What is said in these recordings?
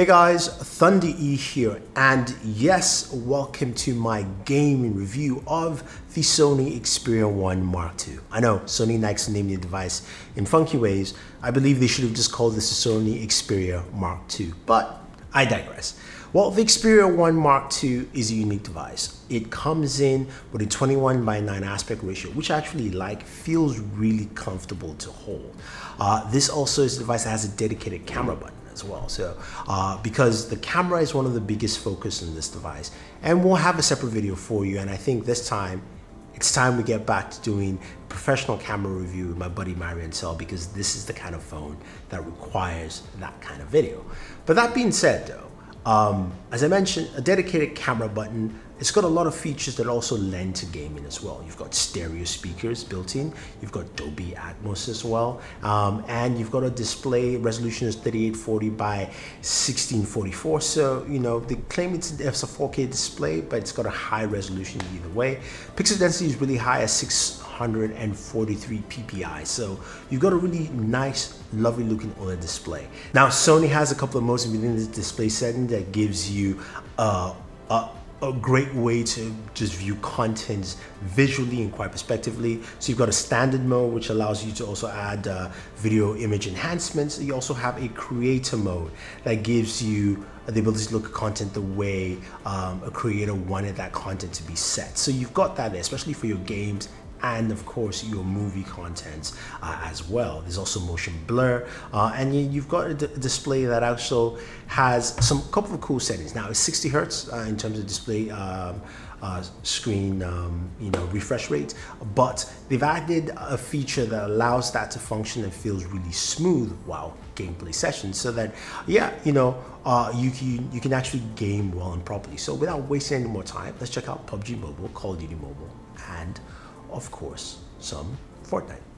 Hey guys, Thunder E here, and yes, welcome to my gaming review of the Sony Xperia 1 Mark II. I know Sony likes to name the device in funky ways. I believe they should have just called this the Sony Xperia Mark II, but I digress. Well, the Xperia 1 Mark II is a unique device. It comes in with a 21 by 9 aspect ratio, which I actually like, feels really comfortable to hold. Uh, this also is a device that has a dedicated camera button as well. So uh, because the camera is one of the biggest focus in this device and we'll have a separate video for you. And I think this time it's time we get back to doing professional camera review with my buddy Marian Cell because this is the kind of phone that requires that kind of video. But that being said though, um, as I mentioned, a dedicated camera button. It's got a lot of features that also lend to gaming as well. You've got stereo speakers built in. You've got Dolby Atmos as well. Um, and you've got a display resolution is 3840 by 1644. So, you know, they claim it's, a 4K display, but it's got a high resolution either way. Pixel density is really high at 643 ppi. So you've got a really nice, lovely looking OLED display. Now Sony has a couple of modes within this display setting that gives you uh, a, a great way to just view content visually and quite perspectively. So you've got a standard mode, which allows you to also add uh, video image enhancements. You also have a creator mode that gives you the ability to look at content the way um, a creator wanted that content to be set. So you've got that there, especially for your games and of course your movie content uh, as well. There's also motion blur uh, and you, have got a display that also has some couple of cool settings. Now it's 60 hertz uh, in terms of display um, uh, screen um, you know refresh rate but they've added a feature that allows that to function and feels really smooth while gameplay sessions so that yeah you know uh, you can you can actually game well and properly so without wasting any more time let's check out PUBG Mobile Call of Duty Mobile and of course, some Fortnite.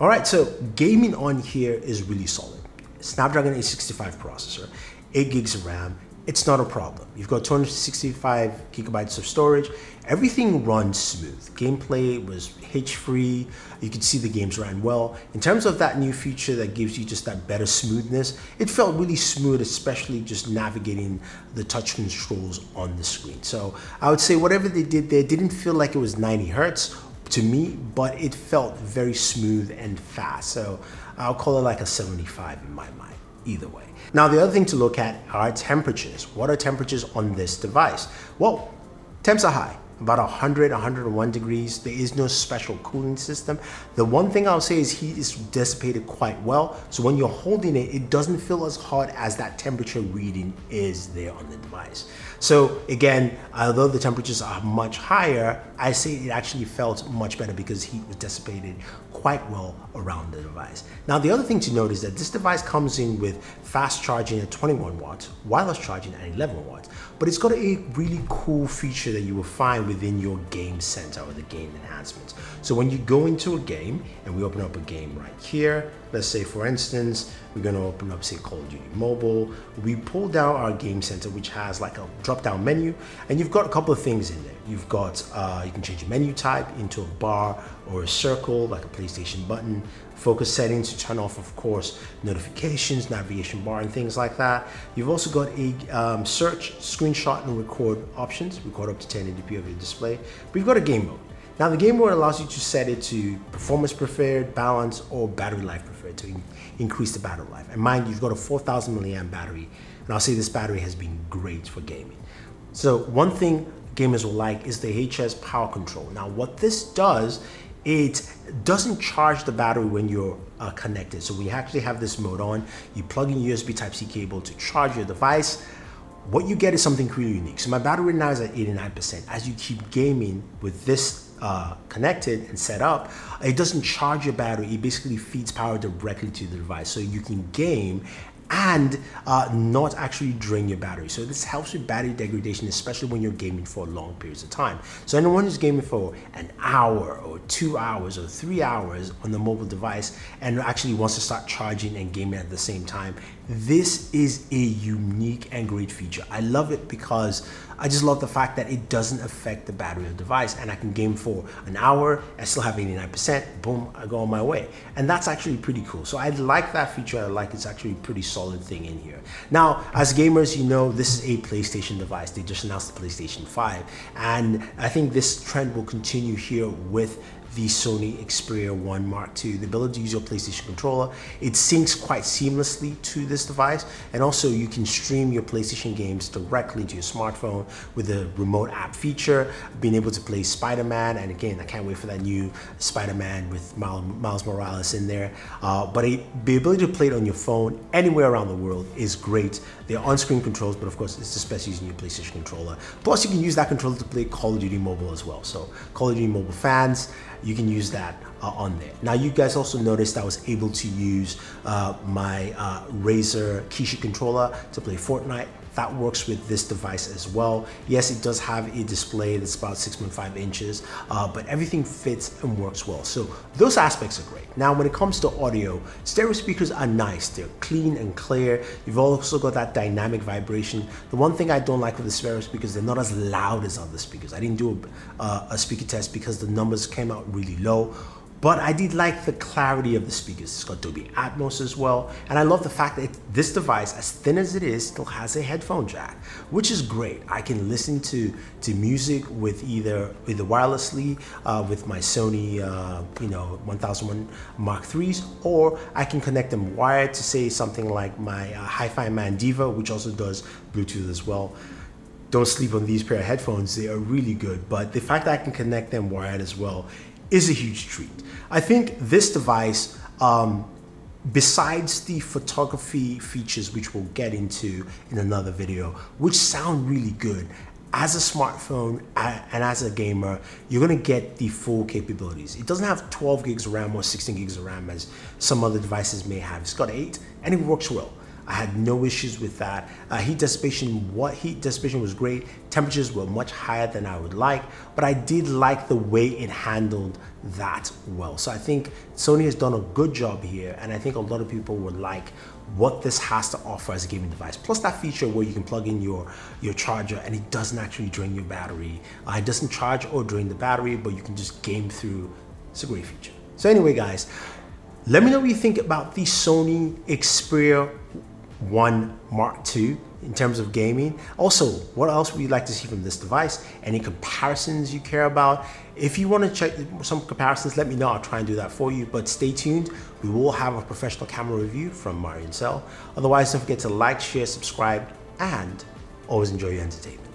All right, so gaming on here is really solid. Snapdragon 865 processor, 8 gigs of RAM, it's not a problem. You've got 265 gigabytes of storage. Everything runs smooth. Gameplay was hitch-free. You could see the games ran well. In terms of that new feature that gives you just that better smoothness, it felt really smooth, especially just navigating the touch controls on the screen. So I would say whatever they did there didn't feel like it was 90 hertz to me, but it felt very smooth and fast. So I'll call it like a 75 in my mind, either way. Now, the other thing to look at are temperatures. What are temperatures on this device? Well, temps are high about 100, 101 degrees. There is no special cooling system. The one thing I'll say is heat is dissipated quite well. So when you're holding it, it doesn't feel as hot as that temperature reading is there on the device. So again, although the temperatures are much higher, I say it actually felt much better because heat was dissipated quite well around the device. Now the other thing to note is that this device comes in with fast charging at 21 watts, wireless charging at 11 watts, but it's got a really cool feature that you will find within your game center or the game enhancements. So when you go into a game and we open up a game right here, let's say for instance, we're gonna open up say Call of Duty Mobile, we pull down our game center which has like a drop down menu and you've got a couple of things in there. You've got, uh, you can change your menu type into a bar or a circle like a PlayStation button, focus settings to turn off of course notifications, navigation bar and things like that. You've also got a um, search, screenshot and record options, record up to 1080p of your display, but you've got a game mode. Now the game mode allows you to set it to performance preferred, balance, or battery life preferred to in increase the battery life. And mind you, you've got a 4000 milliamp battery, and I'll say this battery has been great for gaming. So one thing gamers will like is the HS power control. Now what this does, it doesn't charge the battery when you're uh, connected. So we actually have this mode on, you plug in USB Type-C cable to charge your device, what you get is something really unique. So my battery now is at 89%. As you keep gaming with this uh, connected and set up, it doesn't charge your battery. It basically feeds power directly to the device. So you can game and uh, not actually drain your battery. So this helps with battery degradation, especially when you're gaming for long periods of time. So anyone who's gaming for an hour or two hours or three hours on the mobile device and actually wants to start charging and gaming at the same time, this is a unique and great feature. I love it because I just love the fact that it doesn't affect the battery of the device and I can game for an hour, I still have 89%, boom, I go on my way. And that's actually pretty cool. So I like that feature. I like it's actually a pretty solid thing in here. Now, as gamers, you know, this is a PlayStation device. They just announced the PlayStation 5. And I think this trend will continue here with the Sony Xperia 1 Mark II, the ability to use your PlayStation controller. It syncs quite seamlessly to this device, and also you can stream your PlayStation games directly to your smartphone with the remote app feature, being able to play Spider-Man, and again, I can't wait for that new Spider-Man with Miles Morales in there. Uh, but it, the ability to play it on your phone anywhere around the world is great. They're on-screen controls, but of course, it's just best using your PlayStation controller. Plus, you can use that controller to play Call of Duty Mobile as well. So, Call of Duty Mobile fans, you can use that uh, on there. Now you guys also noticed I was able to use uh, my uh, Razer Kishi controller to play Fortnite that works with this device as well. Yes, it does have a display that's about 6.5 inches, uh, but everything fits and works well. So those aspects are great. Now, when it comes to audio, stereo speakers are nice. They're clean and clear. You've also got that dynamic vibration. The one thing I don't like with the stereo speakers, they're not as loud as other speakers. I didn't do a, uh, a speaker test because the numbers came out really low. But I did like the clarity of the speakers. It's got Dolby Atmos as well. And I love the fact that this device, as thin as it is, still has a headphone jack, which is great. I can listen to, to music with either, either wirelessly uh, with my Sony uh, you know, 1001 Mark IIIs, or I can connect them wired to say something like my uh, HiFiMAN Deva, which also does Bluetooth as well don't sleep on these pair of headphones. They are really good. But the fact that I can connect them wired as well is a huge treat. I think this device, um, besides the photography features, which we'll get into in another video, which sound really good, as a smartphone and as a gamer, you're gonna get the full capabilities. It doesn't have 12 gigs of RAM or 16 gigs of RAM as some other devices may have. It's got eight and it works well. I had no issues with that. Uh, heat dissipation, what heat dissipation was great. Temperatures were much higher than I would like, but I did like the way it handled that well. So I think Sony has done a good job here, and I think a lot of people would like what this has to offer as a gaming device. Plus that feature where you can plug in your, your charger and it doesn't actually drain your battery. Uh, it doesn't charge or drain the battery, but you can just game through. It's a great feature. So anyway, guys, let me know what you think about the Sony Xperia 1 Mark II in terms of gaming. Also, what else would you like to see from this device? Any comparisons you care about? If you want to check some comparisons, let me know. I'll try and do that for you. But stay tuned. We will have a professional camera review from Marian Cell. Otherwise, don't forget to like, share, subscribe, and always enjoy your entertainment.